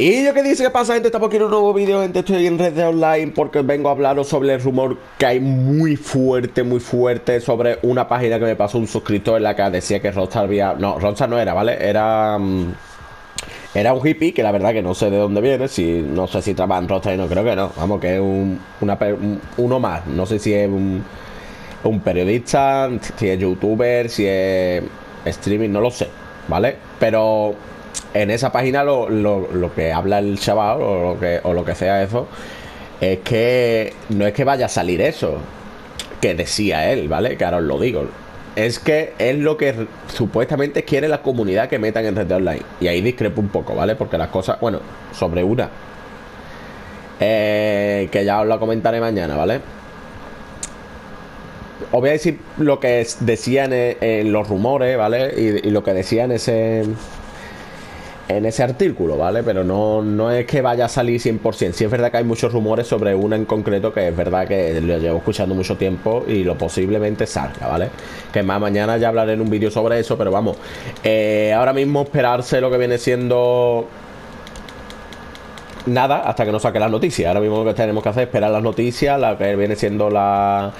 Y yo que dice que pasa, gente, estamos aquí en un nuevo vídeo, gente, estoy en Red de Online porque vengo a hablaros sobre el rumor que hay muy fuerte, muy fuerte sobre una página que me pasó un suscriptor en la que decía que Rockstar había... No, Rockstar no era, ¿vale? Era... mm, Era un hippie que la verdad que no sé de dónde viene, si no sé si trabaja en Rockstar y no creo que no, vamos, que es un- uno más, no sé si es un, un periodista, si es youtuber, si es streaming, no lo sé, ¿vale? Pero en esa página lo, lo- lo que habla el chaval o lo que, o lo que sea eso es que no es que vaya a salir eso que decía él, ¿vale? Que ahora os lo digo. Es que es lo que supuestamente quiere la comunidad que metan en Red Online. Y ahí discrepo un poco, ¿vale? Porque las cosas, bueno, sobre una. eh, que ya os la comentaré mañana, ¿vale? Os voy a decir lo que decían en, en los rumores, ¿vale? Y, lo que decía en ese en ese artículo, ¿vale? Pero no, no es que vaya a salir 100%. Sí es verdad que hay muchos rumores sobre una en concreto que es verdad que lo llevo escuchando mucho tiempo y lo posiblemente salga, ¿vale? Que más mañana ya hablaré en un vídeo sobre eso, pero vamos. eh, ahora mismo esperarse lo que viene siendo nada hasta que nos saque las noticias. Ahora mismo lo que tenemos que hacer es esperar las noticias, la que viene siendo la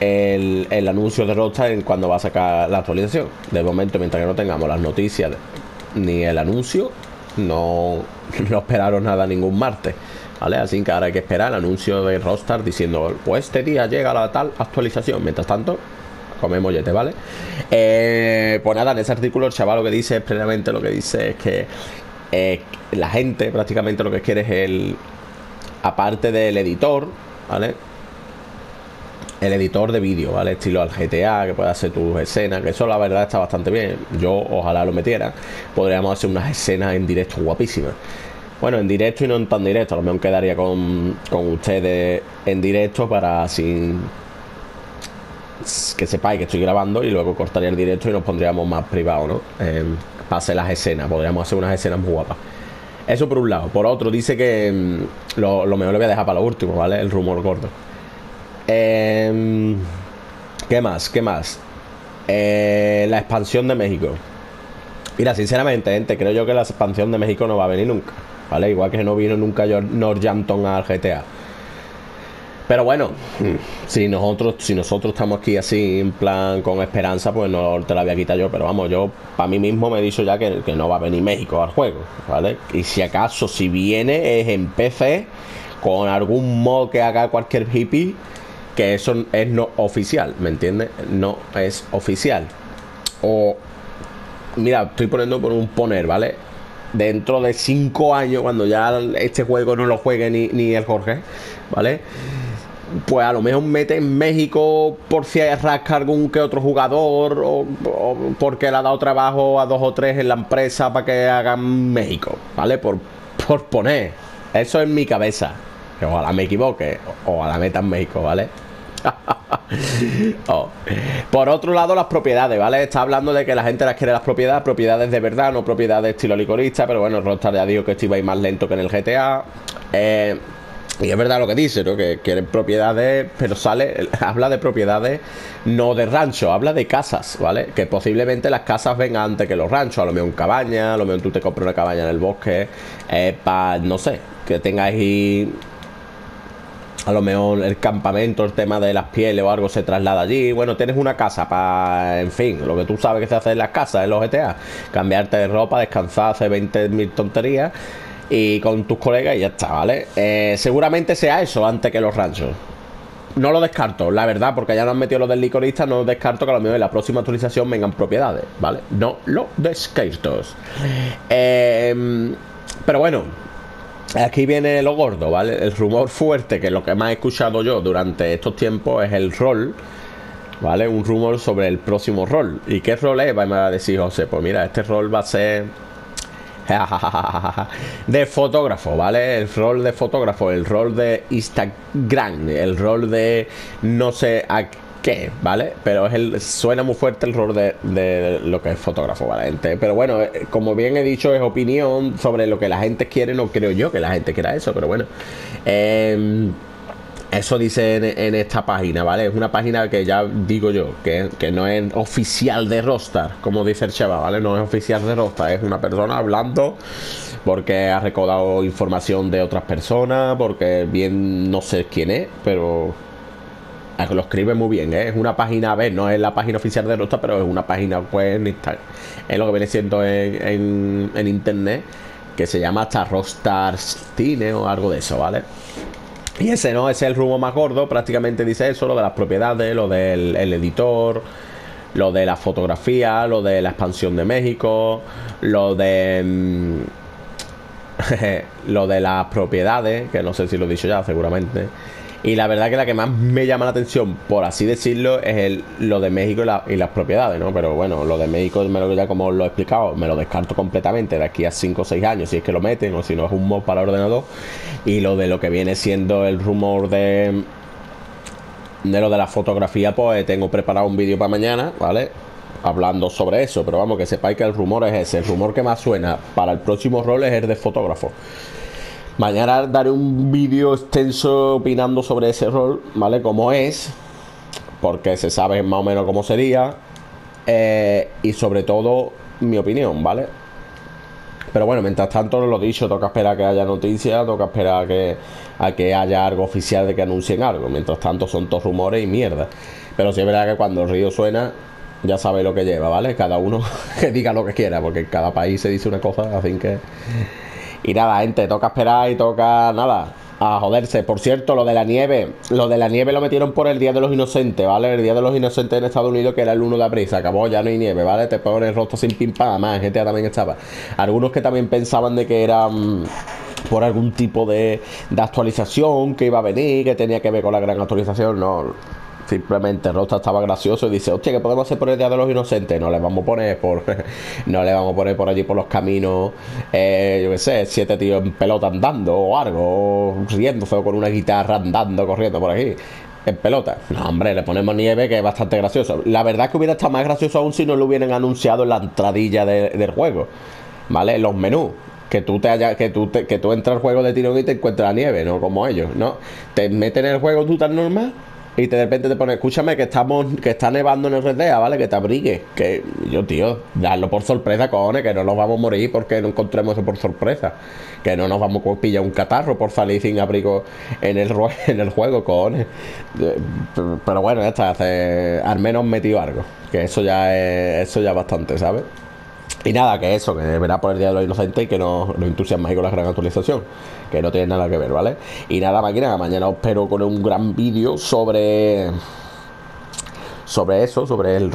el, el anuncio de Rockstar en cuando va a sacar la actualización. De momento, mientras que no tengamos las noticias ni el anuncio, no, no esperaron nada ningún martes. ¿Vale? Así que ahora hay que esperar el anuncio de Rockstar diciendo, pues este día llega la tal actualización. Mientras tanto, comemos mollete, ¿vale? Eh, pues nada, en ese artículo el chaval lo que dice es plenamente lo que dice es que eh, la gente prácticamente lo que quiere es el, aparte del editor, ¿vale? El editor de vídeo, ¿vale? Estilo al GTA, que puede hacer tus escenas, que eso la verdad está bastante bien. Yo ojalá lo metiera. Podríamos hacer unas escenas en directo guapísimas. Bueno, en directo y no en tan directo. A lo mejor quedaría con, con ustedes en directo para sin que sepáis que estoy grabando y luego cortaría el directo y nos pondríamos más privado, ¿no? Eh, pase las escenas, podríamos hacer unas escenas muy guapas. Eso por un lado. Por otro, dice que lo, lo mejor lo voy a dejar para lo último, ¿vale? El rumor gordo. Em, ¿Qué más? ¿Qué más? Eh, la expansión de México. Mira, sinceramente, gente, creo yo que la expansión de México no va a venir nunca. ¿Vale? Igual que no vino nunca Northampton al GTA. Pero bueno, si nosotros, si nosotros estamos aquí así en plan con esperanza, pues no te la voy a quitar yo. Pero vamos, yo para mí mismo me he dicho ya que, que no va a venir México al juego, ¿vale? Y si acaso, si viene, es en PC, con algún mod que haga cualquier hippie, que eso es no oficial, ¿me entiendes? No es oficial. O, mira, estoy poniendo por un poner, ¿vale? Dentro de 5 años, cuando ya este juego no lo juegue ni, ni el Jorge, ¿vale? Pues a lo mejor mete en México por si rasca algún que otro jugador o, porque le ha dado trabajo a dos o tres en la empresa para que hagan México, ¿vale? Por, por poner. Eso es mi cabeza. Ojalá me equivoque. Ojalá meta en México, ¿vale? Oh. Por otro lado, las propiedades, ¿vale? Está hablando de que la gente las quiere las propiedades, propiedades de verdad, no propiedades estilo licorista, pero bueno, Rockstar ya dijo que esto iba a ir más lento que en el GTA. Eh, y es verdad lo que dice, ¿no? Que quieren propiedades, pero sale, habla de propiedades no de rancho, habla de casas, ¿vale? Que posiblemente las casas vengan antes que los ranchos, a lo mejor en cabaña, a lo mejor tú te compras una cabaña en el bosque, eh, para, no sé, que tengáis a lo mejor el campamento, el tema de las pieles o algo se traslada allí. Bueno, tienes una casa para, en fin, lo que tú sabes que se hace en las casas, en los GTA. Cambiarte de ropa, descansar, hacer 20.000 tonterías y con tus colegas y ya está, ¿vale? Eh, seguramente sea eso antes que los ranchos. No lo descarto, la verdad, porque ya no han metido los del licorista, no descarto que a lo mejor en la próxima actualización vengan propiedades, ¿vale? No lo descarto. Eh, pero bueno, Aquí viene lo gordo, ¿vale? El rumor fuerte, que lo que más he escuchado yo durante estos tiempos es el rol, ¿vale? Un rumor sobre el próximo rol. ¿Y qué rol es? Va a decir José, pues mira, este rol va a ser de fotógrafo, ¿vale? El rol de fotógrafo, el rol de Instagram, el rol de no sé qué, ¿vale? Pero es el, suena muy fuerte el rol de, de lo que es fotógrafo, ¿vale? Pero bueno, eh, como bien he dicho, es opinión sobre lo que la gente quiere, no creo yo que la gente quiera eso, pero bueno. Eh, eso dice en, en esta página, ¿vale? Es una página que ya digo yo, que, que no es oficial de Rostar, como dice el chaval, ¿vale? No es oficial de Rostar, es una persona hablando porque ha recordado información de otras personas, porque bien no sé quién es, pero lo escribe muy bien, ¿eh? es una página, ver, no es la página oficial de Rostar, pero es una página web en es lo que viene siendo en, en, internet, que se llama hasta Rockstar Cine o algo de eso, ¿vale? Y ese no, ese es el rumbo más gordo, prácticamente dice eso, lo de las propiedades, lo del editor, lo de la fotografía, lo de la expansión de México, lo de... Mm, lo de las propiedades, que no sé si lo he dicho ya, seguramente. Y la verdad que la que más me llama la atención, por así decirlo, es el, lo de México y, las propiedades, ¿no? Pero bueno, lo de México, me lo, ya como os lo he explicado, me lo descarto completamente de aquí a 5 o 6 años, si es que lo meten o si no es un mod para ordenador. Y lo de lo que viene siendo el rumor de, de lo de la fotografía, pues tengo preparado un vídeo para mañana, ¿vale? Hablando sobre eso, pero vamos, que sepáis que el rumor es ese. El rumor que más suena para el próximo rol es el de fotógrafo. Mañana daré un vídeo extenso opinando sobre ese rol, ¿vale? Cómo es, porque se sabe más o menos cómo sería, eh, y sobre todo mi opinión, ¿vale? Pero bueno, mientras tanto, lo dicho, toca esperar que haya noticias, toca esperar a que, a que haya algo oficial de que anuncien algo. Mientras tanto, son todos rumores y mierda. Pero sí es verdad que cuando el río suena, ya sabe lo que lleva, ¿vale? Cada uno que diga lo que quiera, porque en cada país se dice una cosa, así que y nada, gente, toca esperar y toca nada. A joderse. Por cierto, lo de la nieve. Lo de la nieve lo metieron por el Día de los Inocentes, ¿vale? El Día de los Inocentes en Estados Unidos, que era el 1 de abril. Se acabó, ya no hay nieve, ¿vale? Te pones el rostro sin pim Además, gente también estaba. Algunos que también pensaban de que era mm, por algún tipo de actualización que iba a venir, que tenía que ver con la gran actualización. No Simplemente Rosta estaba gracioso y dice, hostia, ¿qué podemos hacer por el Día de los Inocentes? No le vamos a poner por no le vamos a poner por allí por los caminos, eh, yo qué sé, siete tíos en pelota andando o algo, riéndose o con una guitarra andando, corriendo por aquí. En pelota. No, hombre, le ponemos nieve que es bastante gracioso. La verdad es que hubiera estado más gracioso aún si no lo hubieran anunciado en la entradilla del juego. ¿Vale? Los menús que tú te haya, que tú que tú entras al juego de tirón y te encuentras la nieve, no como ellos, ¿no? Te meten en el juego tú tan normal y de repente te pone, escúchame que estamos, que está nevando en el RDA, ¿vale? Que te abrigues. Que yo, tío, darlo por sorpresa, cojones, que no nos vamos a morir porque no encontremos eso por sorpresa. Que no nos vamos a pillar un catarro por salir sin abrigo en el, en el juego, cojones. Pero bueno, ya está, al menos metido algo. Que eso ya es, eso ya bastante, ¿sabes? Y nada, que eso, que verá por el Día de los Inocentes y que nos, nos entusiasmáis con la gran actualización, que no tiene nada que ver, ¿vale? Y nada, máquina, mañana os espero con un gran vídeo sobre. Sobre eso, sobre el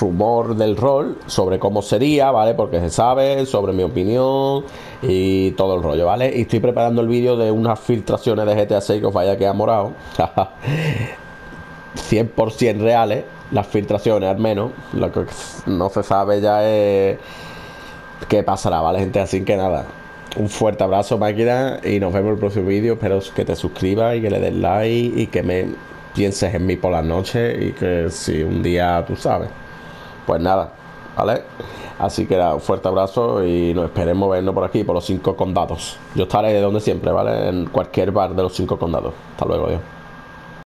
rumor del rol, sobre cómo sería, ¿vale? Porque se sabe, sobre mi opinión y todo el rollo, ¿vale? Y estoy preparando el vídeo de unas filtraciones de GTA 6 que os vaya a quedar morado. 100% reales, las filtraciones al menos. Lo que no se sabe ya es qué pasará, ¿vale, gente? Así que nada, un fuerte abrazo, máquina, y nos vemos en el próximo vídeo. Espero que te suscribas y que le des like y que me pienses en mí por la noche y que si un día tú sabes, pues nada, ¿vale? Así que nada, un fuerte abrazo y nos esperemos vernos por aquí, por los cinco condados. Yo estaré de donde siempre, ¿vale? En cualquier bar de los cinco condados. Hasta luego, Dios.